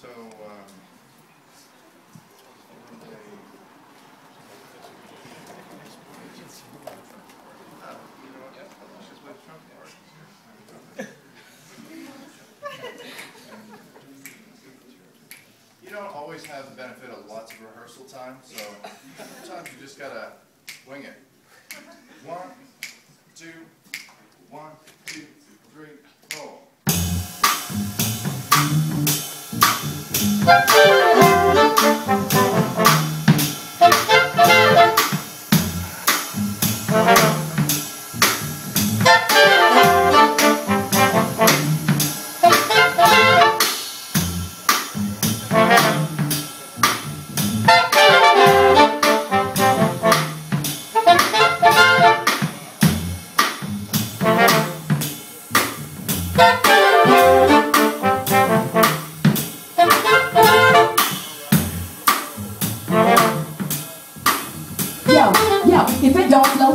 So, um. You don't always have the benefit of lots of rehearsal time, so sometimes you just gotta wing it. One, two, one, two, three, four. Yo, yo, if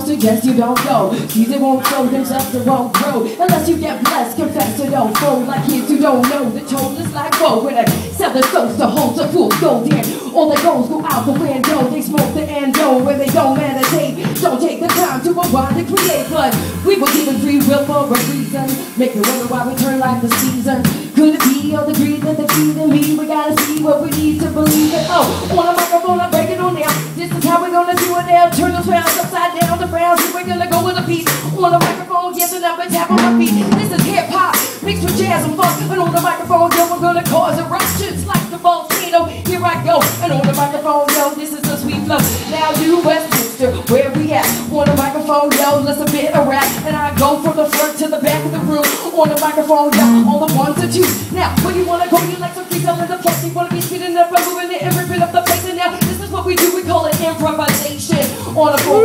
suggest you don't go. Caesar won't show themselves, it won't grow. Unless you get blessed, confess to don't fold. Like kids who don't know, the toll is like whoa. When they sell the souls to hold the fools gold in. All the goals go out the window. They smoke the endo when they don't meditate. Don't take the time to rewind and create. But we were given free will for a reason. Make me wonder why we turn like the season. Could it be all the greed that they're feeding me? We gotta see what we need to believe it. Oh, a microphone, and up and tap on my feet. This is hip hop mixed with jazz and funk. And on the microphone, yo, we're gonna cause a eruptions like the volcano. Here I go. And on the microphone, yo, this is the sweet flow. Now you Westminster, where we at? On the microphone, yo, let's a bit of rap. And I go from the front to the back of the room. On the microphone, yo, on the ones and twos. Now, where you wanna go? You like some freestyle in the place. You wanna be speeding up, and moving it, every bit of the place. And now, this is what we do. We call it improvisation. On a full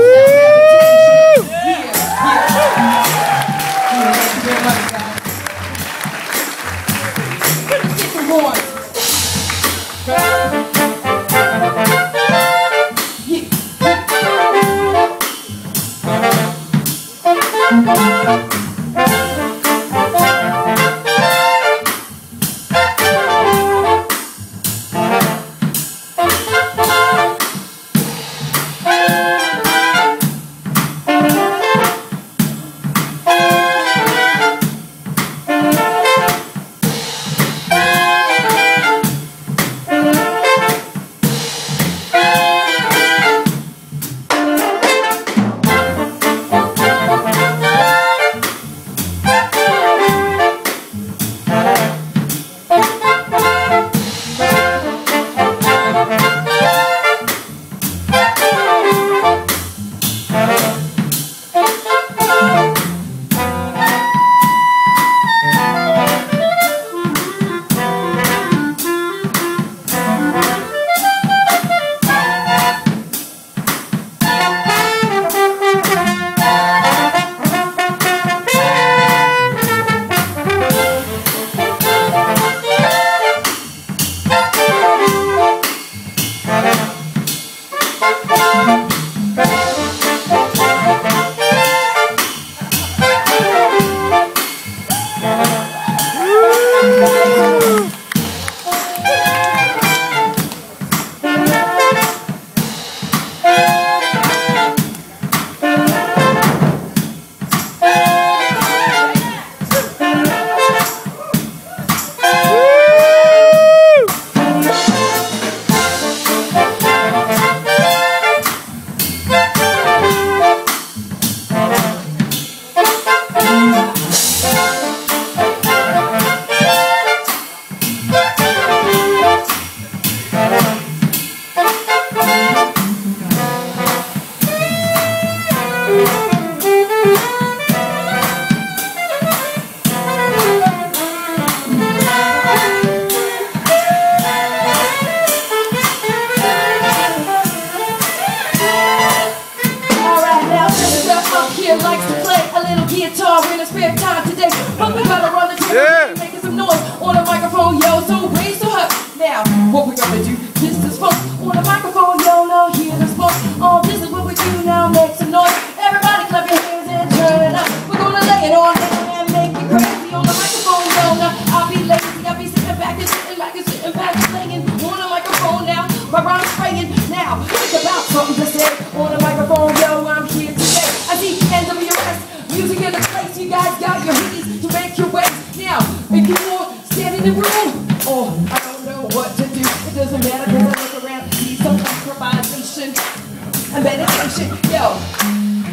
depression and meditation. Yo,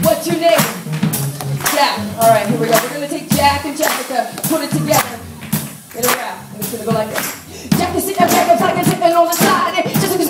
what's your name? Jack. All right, here we go. We're gonna take Jack and Jessica, put it together Get a rap, and it's gonna go like this. Jack is sitting back and talking, sitting on the side, Jessica's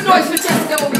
Continua, Sutiã, seu